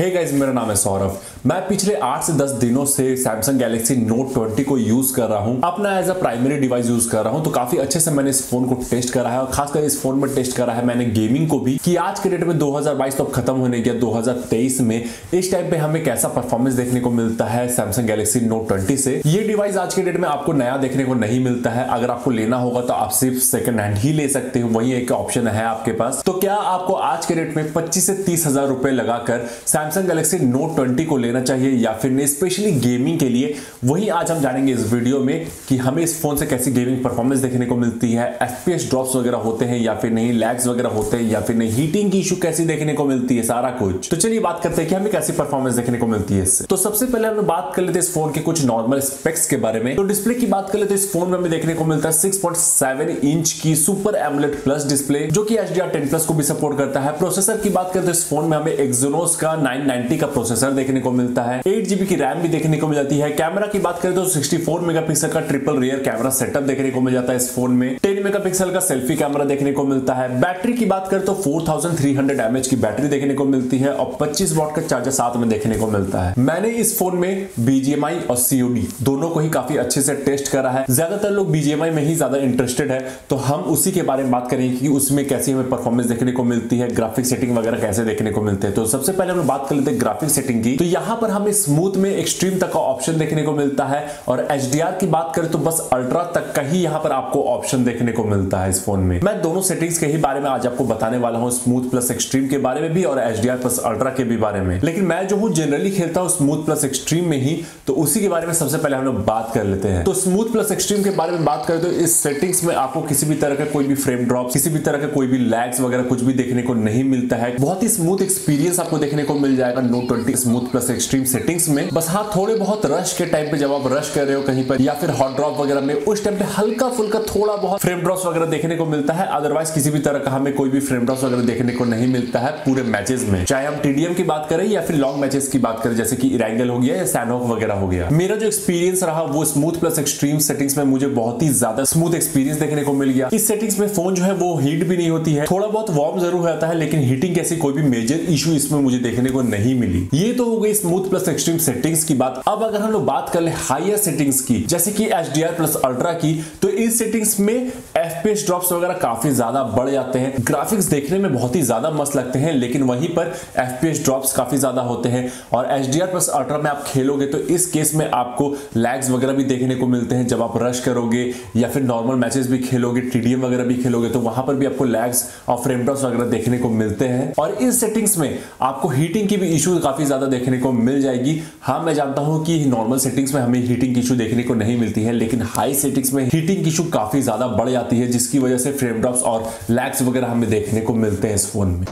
Hey guys मेरा नाम है सौरभ। मैं पिछले 8 से 10 दिनों से सैमसंग गैलेक्सी Note 20 को यूज़ कर रहा हूँ। अपना as a primary device use कर रहा हूँ तो काफ़ी अच्छे से मैंने इस फ़ोन को टेस्ट करा है और खासकर इस फ़ोन में टेस्ट करा है मैंने गेमिंग को भी, कि आज के डेट में 2022 तो अब खत्म होने गया 2023 में। इस टाइम पे हमें कैसा परफॉर्मेंस देखने को मिलता है सैमसंग गैलेक्सी नोट ट्वेंटी से? ये डिवाइस आज के डेट में आपको नया देखने को नहीं मिलता है। अगर आपको लेना होगा तो आप सिर्फ़ सेकंड हैंड ही ले सकते हो। वही एक ऑप्शन है आपके पास। तो क्या आपको आज के डेट में पच्चीस से तीस हज़ार लगाकर सैमसंग गैलेक्सी नोट नोट 20 को लेना चाहिए या फिर स्पेशली गेमिंग के लिए। वही आज हम जानेंगे इस वीडियो में कि हमें इस फ़ोन से कैसी गेमिंग परफॉर्मेंस देखने को मिलती है एफपीएस ड्रॉप्स वगैरह होते हैं या फिर नहीं लैग्स वगैरह होते हैं या फिर नहीं हीटिंग की इशू कैसी देखने को मिलती है, सारा कुछ। तो चलिए बात करते हैं कि हमें कैसी परफॉर्मेंस देखने को मिलती है इससे। तो सबसे पहले हमें बात कर लेते हैं इस फ़ोन के कुछ नॉर्मल स्पेक्स के बारे में। तो डिस्प्ले की बात कर लेते इस फ़ोन में हमें देखने को मिलता है सिक्स इंच की सुपर एमलेट प्लस डिस्प्ले जो कि एच डी प्लस को भी सपोर्ट करता है। प्रोसेसर की बात करते हैं, इस फ़ोन में हमें एक्सोनोस का 990 का प्रोसेसर देखने को मिलता है। एट जीबी की रैम भी देखने को मिल जाती है। कैमरा की बात करें तो 64 मेगापिक्सल का ट्रिपल रियर कैमरा सेटअप देखने को मिल जाता है इस फ़ोन में। 10 मेगापिक्सल का सेल्फी कैमरा देखने को मिलता है। बैटरी की बात करें तो 4300 एमएच की बैटरी देखने को मिलती है और 25 वॉट का चार्जर साथ में देखने को मिलता है। मैंने इस फ़ोन में बीजीएमआई और सीओडी दोनों को ही काफ़ी अच्छे से टेस्ट करा है। ज़्यादातर लोग बीजीएमआई में ही ज़्यादा इंटरेस्टेड है। तो हम उसी के बारे में बात करेंगे कि उसमें कैसी हमें परफॉर्मेंस देखने को मिलती है ग्राफिक सेटिंग वगैरह कैसे देखने को मिलते हैं। तो सबसे पहले हम बात कर लेते हैं ग्राफिक सेटिंग की तो यहाँ पर हमें स्मूथ में एक्सट्रीम तक का ऑप्शन देखने को मिलता है और एच की बात करें तो बस अल्ट्रा तक का ही यहाँ पर आपको ऑप्शन देखने को मिलता है इस फ़ोन में। मैं दोनों सेटिंग्स के ही बारे में आज आपको बताने वाला हूँ स्मूथ प्लस एक्सट्रीम के बारे में भी और एच प्लस अल्ट्रा के भी बारे में। लेकिन मैं जो हूँ जनरली खेलता हूँ स्मूथ प्लस एक्सट्रीम में ही तो उसी के बारे में सबसे पहले हम लोग बात कर लेते हैं। तो स्मूथ प्लस एक्सट्रीम के बारे में बात करें तो इस सेटिंग्स में आपको किसी भी तरह का कोई भी फ्रेम ड्रॉप किसी भी तरह का कोई भी लैग्स वगैरह कुछ भी देखने को नहीं मिलता है। बहुत ही स्मूथ एक्सपीरियंस आपको देखने को मिल जाएगा note twenty smooth plus extreme settings में। बस हाँ थोड़े बहुत रश के टाइम पे जब आप रश कर रहे हो कहीं पर, या फिर हॉट ड्रॉप वगैरह में, उस टाइम पे हल्का फुल्का थोड़ा बहुत फ्रेम ड्रॉप वगैरह देखने को मिलता है। अदरवाइज़ किसी भी तरह का हमें कोई भी फ्रेम ड्रॉप वगैरह देखने को नहीं मिलता है पूरे मैचेस में। चाहे हम टीडीएम की बात करें या फिर लॉन्ग मैचेस की बात करें, जैसे कि इरेंगल हो गया या सैनोक वगैरह हो गया। मेरा जो एक्सपीरियंस रहा, वो स्मूथ प्लस एक्सट्रीम सेटिंग्स में मुझे बहुत ही ज़्यादा स्मूथ एक्सपीरियंस देखने को मिल गया। इस सेटिंग्स में फ़ोन जो है, वो हीट भी नहीं होती है। थोड़ा बहुत वार्म ज़रूर जाता है, लेकिन हीटिंग कैसी कोई भी मेजर इशू इसमें मुझे देखने को नहीं मिली। ये तो हो गई स्मूथ प्लस एक्सट्रीम सेटिंग्स की बात। अब अगर हम लोग बात कर ले हाइयर सेटिंग्स की, जैसे कि एच डी प्लस अल्ट्रा की तो इस सेटिंग्स में एफपीएस ड्रॉप्स वगैरह काफ़ी ज़्यादा बढ़ जाते हैं। ग्राफिक्स देखने में बहुत ही ज़्यादा मस्त लगते हैं, लेकिन वहीं पर एफपीएस ड्रॉप्स काफ़ी ज़्यादा होते हैं। और एच डी प्लस अल्ट्रा में आप खेलोगे तो इस केस में आपको लैग्स वगैरह भी देखने को मिलते हैं। जब आप रश करोगे या फिर नॉर्मल मैचेस भी खेलोगे टीडीएम वगैरह भी खेलोगे तो वहाँ पर भी आपको लैग्स और फ्रेम ड्रॉप्स वगैरह देखने को मिलते हैं। और इस सेटिंग्स में आपको हीटिंग की भी इशू काफ़ी ज़्यादा देखने को मिल जाएगी हाँ मैं जानता हूँ कि नॉर्मल सेटिंग्स में हमें हीटिंग की इशू देखने को नहीं मिलती है लेकिन हाई सेटिंग्स में हीटिंग की इशू काफ़ी ज़्यादा बढ़ जाती है जिसकी वजह से फ्रेम ड्रॉप्स और लैग्स वगैरह हमें देखने को मिलते हैं इस फ़ोन में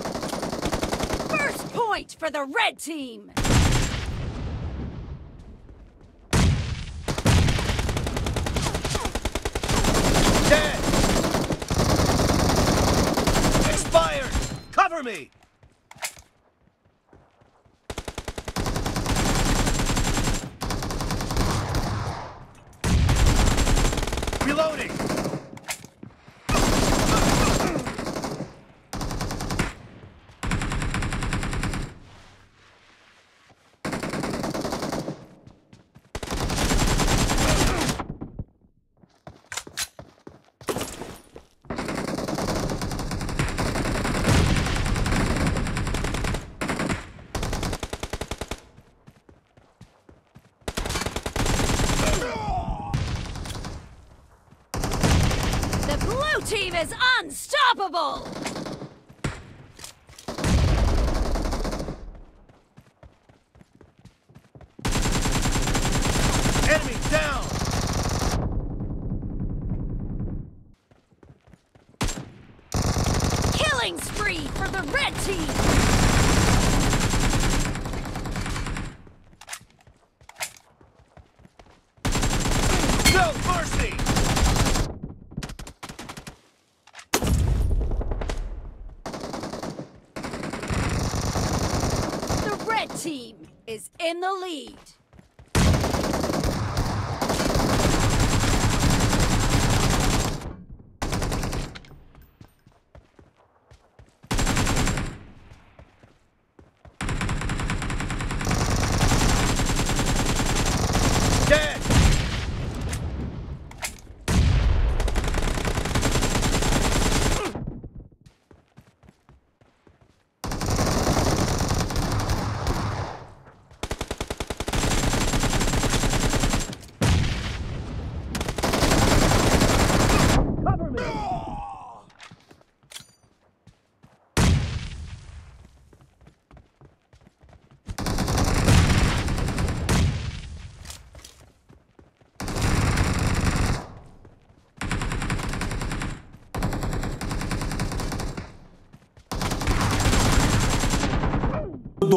for the red team. Dead! Expired! Cover me! Team is unstoppable. Enemy down! Killing spree for the red team. No mercy! The red team is in the lead.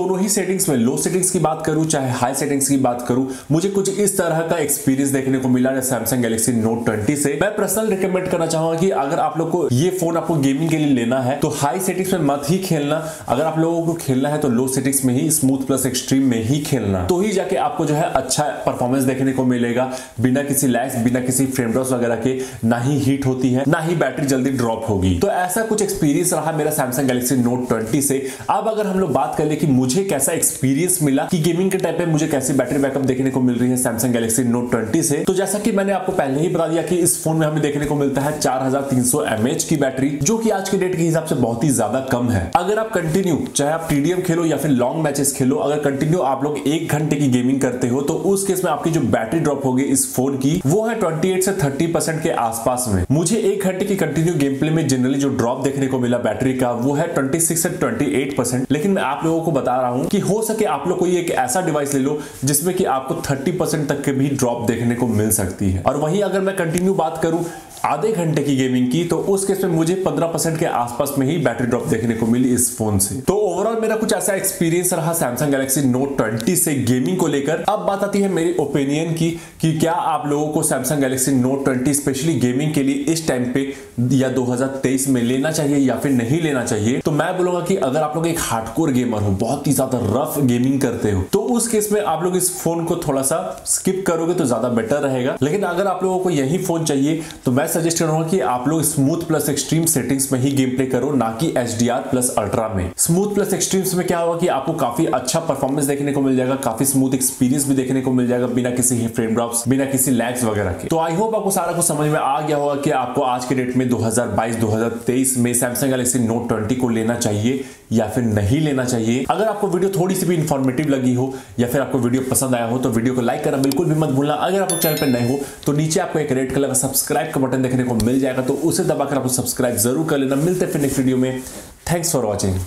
वही सेटिंग्स में लो सेटिंग्स की बात करूँ, चाहे high settings की बात करूँ, मुझे कुछ इस तरह का एक्सपीरियंस देखने को मिला है सैमसंग गैलेक्सी नोट ट्वेंटी से। मैं पर्सनल रिकमेंड करना चाहूँगा कि अगर आप लोग को ये फ़ोन आपको गेमिंग के लिए लेना है तो हाई सेटिंग्स में मत ही खेलना। अगर आप लोगों को खेलना है तो लो सेटिंग्स में ही स्मूथ प्लस एक्सट्रीम में ही खेलना। तो ही जाके आपको जो है अच्छा परफॉर्मेंस देखने को मिलेगा। बिना किसी लैग्स बिना किसी फ्रेम ड्रॉप्स वगैरह के, ना ही हीट होती है, ना ही बैटरी जल्दी ड्रॉप होगी। तो ऐसा कुछ एक्सपीरियंस रहा मेरा सैमसंग गैलेक्सी नोट 20 से। अब अगर हम लोग बात कर ले कि मुझे कैसा एक्सपीरियंस मिला कि गेमिंग के टाइप पे मुझे कैसी बैटरी बैकअप देखने को मिल रही है सैमसंग गैलेक्सी नोट 20 से? तो जैसा कि मैंने आपको पहले ही बता दिया कि इस फ़ोन में हमें देखने को मिलता है चार हज़ार की बैटरी जो की आज के डेट के हिसाब से बहुत ही ज़्यादा कम है। अगर आप कंटिन्यू चाहे आप टीडीएम खेलो या फिर लॉन्ग मैचेस खेलो, अगर कंटिन्यू आप लोग एक घंटे की गेमिंग करते हो तो उस केस में आपकी जो बैटरी ड्रॉप होगी इस फ़ोन की, वो है 28 से 30 परसेंट के आसपास में। मुझे एक घंटे की कंटिन्यू गेम प्ले में जनरली जो ड्रॉप देखने को मिला बैटरी का, वो है 26 से 28 परसेंट लेकिन मैं आप लोगों को बता रहा हूँ कि हो सके आप लोग कोई एक ऐसा डिवाइस ले लो जिसमें कि आपको 30 परसेंट तक के भी ड्रॉप देखने को मिल सकती है। और वहीं अगर मैं कंटिन्यू बात करूँ आधे घंटे की गेमिंग की तो उस केस में मुझे 15 परसेंट के आसपास में ही बैटरी ड्रॉप देखने को मिली इस फ़ोन से। तो ओवरऑल मेरा कुछ ऐसा एक्सपीरियंस रहा सैमसंग गैलेक्सी नोट 20 से गेमिंग को लेकर। अब बात आती है मेरी ओपिनियन की, कि क्या आप लोगों को Samsung Galaxy Note 20 specially gaming के लिए इस टाइम पे या 2023 में लेना चाहिए या फिर नहीं लेना चाहिए? तो मैं बोलूँगा कि अगर आप लोग एक हार्डकोर गेमर हो, बहुत ही ज़्यादा रफ गेमिंग करते हो तो उस केस में आप लोग इस फ़ोन को थोड़ा सा स्किप करोगे तो ज़्यादा बेटर रहेगा। लेकिन अगर आप लोगों को यही फ़ोन चाहिए तो मैं सजेस्ट करूँगा कि आप लोग स्मूथ प्लस एक्सट्रीम सेटिंग्स में ही गेम प्ले करो, ना कि एच प्लस अल्ट्रा में। स्मूथ प्लस एक्सट्रीम्स में क्या होगा कि आपको काफ़ी अच्छा परफॉर्मेंस देखने को मिल जाएगा, काफ़ी स्मूथ एक्सपीरियंस भी देखने को मिल जाएगा बिना किसी फ्रेम ड्रॉप्स बिना किसी लैग्स वगैरह के। तो आई होप आपको सारा कुछ समझ में आ गया होगा कि आपको आज के डेट में 2022-2023 में सैमसंग गैलेक्सी नोट 20 को लेना चाहिए या फिर नहीं लेना चाहिए। अगर आपको वीडियो थोड़ी सी भी इंफॉर्मेटिव लगी हो या फिर आपको वीडियो पसंद आया हो तो वीडियो को लाइक करना बिल्कुल भी मत भूलना। अगर आप चैनल पर नए हो तो नीचे आपको एक रेड कलर का सब्सक्राइब का बटन देखने को मिल जाएगा तो उसे दबाकर आपको सब्सक्राइब ज़रूर कर लेना। मिलते फिर नेक्स्ट वीडियो में। Thanks for watching